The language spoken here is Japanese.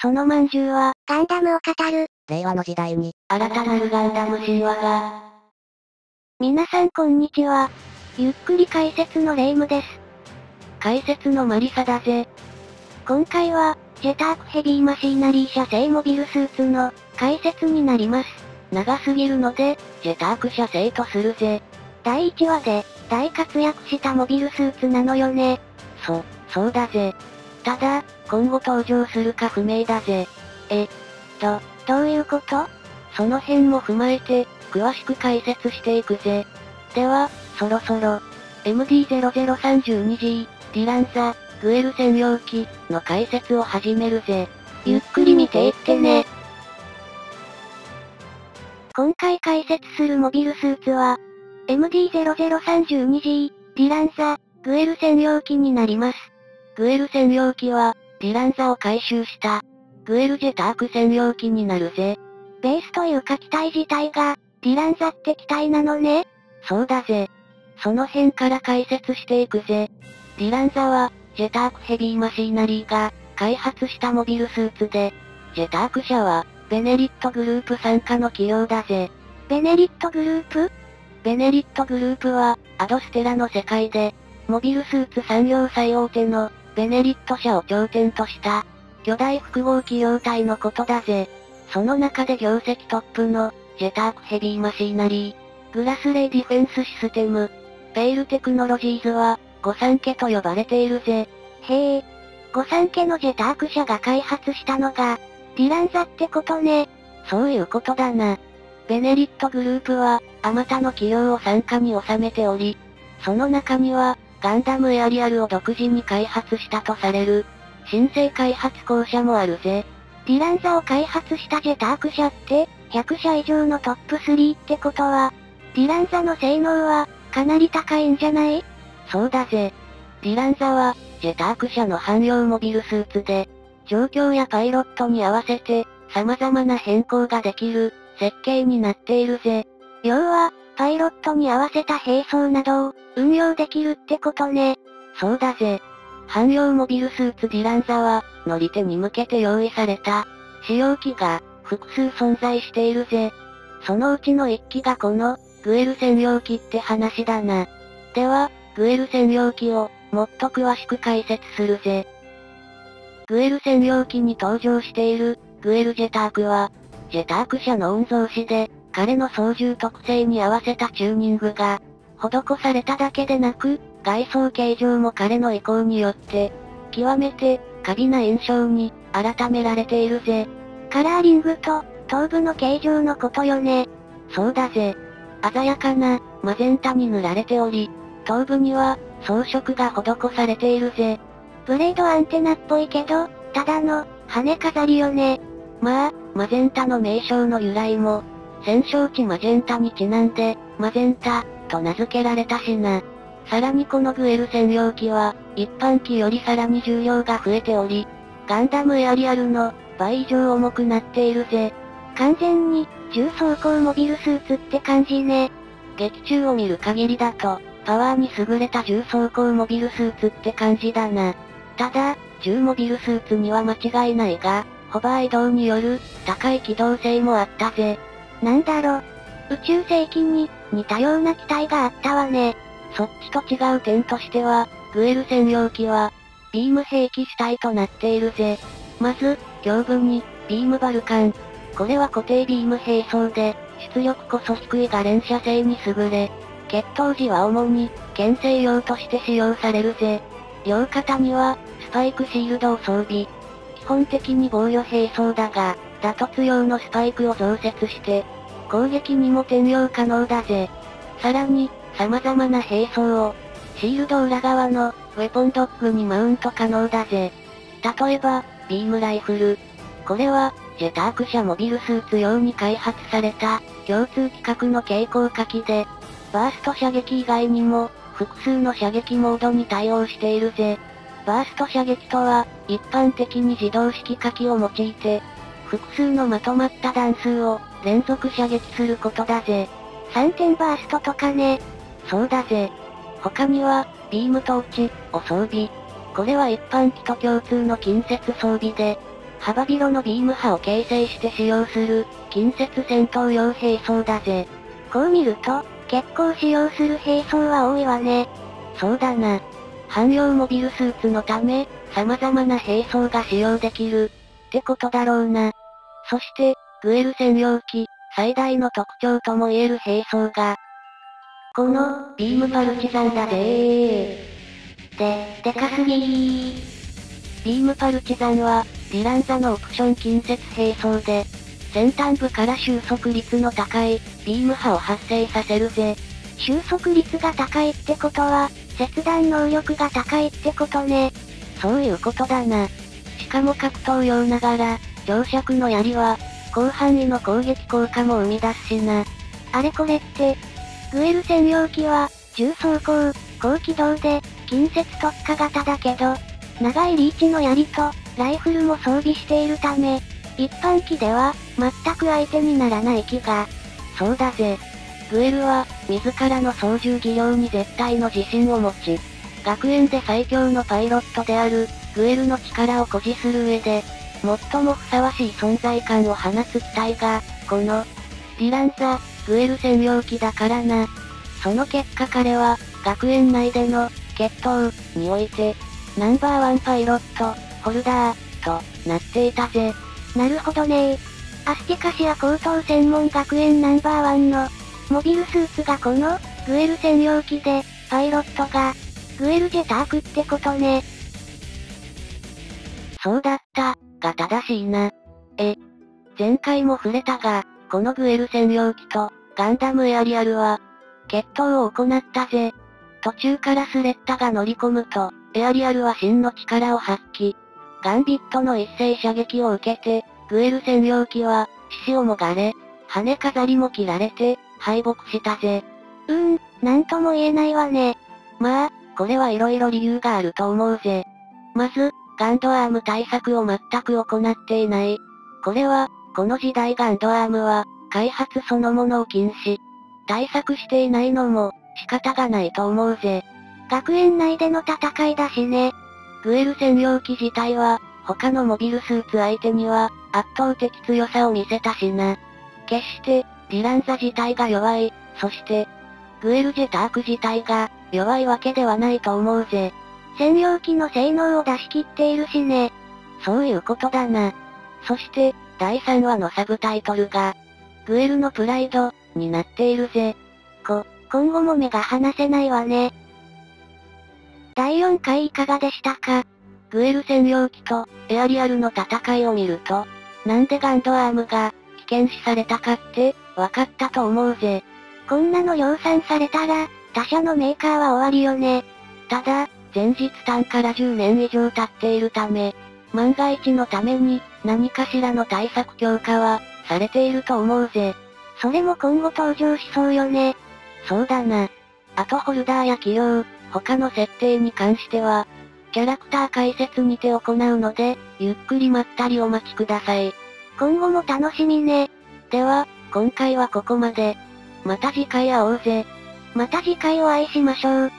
その饅頭は、ガンダムを語る。令和の時代に、新たなるガンダム神話が。皆さんこんにちは。ゆっくり解説のレイムです。解説のマリサだぜ。今回は、ジェタークヘビーマシーナリー社製モビルスーツの解説になります。長すぎるので、ジェターク社製とするぜ。第1話で、大活躍したモビルスーツなのよね。そ、そうだぜ。ただ、今後登場するか不明だぜ。え、と、どういうこと？その辺も踏まえて、詳しく解説していくぜ。では、そろそろ、MD0032G、ディランザ、グエル専用機の解説を始めるぜ。ゆっくり見ていってね。今回解説するモビルスーツは、MD0032G、ディランザ、グエル専用機になります。グエル専用機は、ディランザを改修した、グエルジェターク専用機になるぜ。ベースというか機体自体が、ディランザって機体なのね。そうだぜ。その辺から解説していくぜ。ディランザは、ジェタークヘビーマシーナリーが、開発したモビルスーツで、ジェターク社は、ベネリットグループ傘下の企業だぜ。ベネリットグループ？ベネリットグループは、アドステラの世界で、モビルスーツ産業最大手の、ベネリット社を頂点とした、巨大複合企業体のことだぜ。その中で業績トップの、ジェタークヘビーマシーナリー、グラスレーディフェンスシステム、ペイルテクノロジーズは、御三家と呼ばれているぜ。へえ。御三家のジェターク社が開発したのが、ディランザってことね。そういうことだな。ベネリットグループは、あまたの企業を傘下に収めており、その中には、ガンダムエアリアルを独自に開発したとされる、シン・セー開発公社もあるぜ。ディランザを開発したジェターク社って、100社以上のトップ3ってことは、ディランザの性能は、かなり高いんじゃない？そうだぜ。ディランザは、ジェターク社の汎用モビルスーツで、状況やパイロットに合わせて、様々な変更ができる、設計になっているぜ。要は、パイロットに合わせた並走などを、運用できるってことね。そうだぜ。汎用モビルスーツディランザは、乗り手に向けて用意された、使用機が、複数存在しているぜ。そのうちの一機がこの、グエル専用機って話だな。では、グエル専用機を、もっと詳しく解説するぜ。グエル専用機に登場している、グエルジェタークは、ジェターク社の御曹司で、彼の操縦特性に合わせたチューニングが、施されただけでなく、外装形状も彼の意向によって、極めて、過敏な印象に、改められているぜ。カラーリングと、頭部の形状のことよね。そうだぜ。鮮やかな、マゼンタに塗られており、頭部には、装飾が施されているぜ。ブレードアンテナっぽいけど、ただの、羽飾りよね。まあ、マゼンタの名称の由来も、戦勝地マジェンタにちなんで、マゼンタ、と名付けられたしな。さらにこのグエル専用機は、一般機よりさらに重量が増えており、ガンダムエアリアルの、倍以上重くなっているぜ。完全に、重装甲モビルスーツって感じね。劇中を見る限りだと、パワーに優れた重装甲モビルスーツって感じだな。ただ、重モビルスーツには間違いないが、ホバー移動による、高い機動性もあったぜ。なんだろ。宇宙世紀に、似たような機体があったわね。そっちと違う点としては、グエル専用機は、ビーム兵器主体となっているぜ。まず、胸部に、ビームバルカン。これは固定ビーム兵装で、出力こそ低いが連射性に優れ、決闘時は主に、牽制用として使用されるぜ。両肩には、スパイクシールドを装備。基本的に防御兵装だが、打突用のスパイクを増設して、攻撃にも転用可能だぜ。さらに、様々な兵装を、シールド裏側の、ウェポンドッグにマウント可能だぜ。例えば、ビームライフル。これは、ジェターク社モビルスーツ用に開発された、共通規格の蛍光火器で、バースト射撃以外にも、複数の射撃モードに対応しているぜ。バースト射撃とは、一般的に自動式火器を用いて、複数のまとまった弾数を、連続射撃することだぜ。3点バーストとかね。そうだぜ。他には、ビームトーチ、を装備。これは一般機と共通の近接装備で、幅広のビーム波を形成して使用する、近接戦闘用兵装だぜ。こう見ると、結構使用する兵装は多いわね。そうだな。汎用モビルスーツのため、様々な兵装が使用できる。ってことだろうな。そして、グエル専用機、最大の特徴とも言える兵装が、この、ビームパルチザンだぜー。で、でかすぎー。ビームパルチザンは、ディランザのオプション近接兵装で、先端部から収束率の高い、ビーム波を発生させるぜ。収束率が高いってことは、切断能力が高いってことね。そういうことだな。しかも格闘用ながら、長尺の槍は、広範囲の攻撃効果も生み出すしな。あれこれって、グエル専用機は、重装甲、高機動で、近接特化型だけど、長いリーチの槍と、ライフルも装備しているため、一般機では、全く相手にならない気が。そうだぜ。グエルは、自らの操縦技量に絶対の自信を持ち、学園で最強のパイロットである、グエルの力を誇示する上で、最もふさわしい存在感を放つ機体が、この、ディランザ、グエル専用機だからな。その結果彼は、学園内での、決闘において、ナンバーワンパイロット、ホルダー、と、なっていたぜ。なるほどねアスティカシア高等専門学園ナンバーワンの、モビルスーツがこの、グエル専用機で、パイロットが、グエルジェタークってことね。そうだった、が正しいな。え、前回も触れたが、このグエル専用機と、ガンダムエアリアルは、決闘を行ったぜ。途中からスレッタが乗り込むと、エアリアルは真の力を発揮。ガンビットの一斉射撃を受けて、グエル専用機は、獅子をもがれ、羽飾りも切られて、敗北したぜ。うーん、なんとも言えないわね。まあ、これは色々理由があると思うぜ。まず、ガンドアーム対策を全く行っていない。これは、この時代ガンドアームは、開発そのものを禁止。対策していないのも、仕方がないと思うぜ。学園内での戦いだしね。グエル専用機自体は、他のモビルスーツ相手には、圧倒的強さを見せたしな。決して、ディランザ自体が弱い、そして、グエルジェターク自体が、弱いわけではないと思うぜ。専用機の性能を出し切っているしね。そういうことだな。そして、第3話のサブタイトルが、グエルのプライド、になっているぜ。こ、今後も目が離せないわね。第4回いかがでしたか？グエル専用機と、エアリアルの戦いを見ると、なんでガンドアームが、危険視されたかって、分かったと思うぜ。こんなの量産されたら、他社のメーカーは終わりよね。ただ、前日単から10年以上経っているため、万が一のために、何かしらの対策強化は、されていると思うぜ。それも今後登場しそうよね。そうだな。あとホルダーや企業、他の設定に関しては、キャラクター解説にて行うので、ゆっくりまったりお待ちください。今後も楽しみね。では、今回はここまで。また次回会おうぜ。また次回お会いしましょう。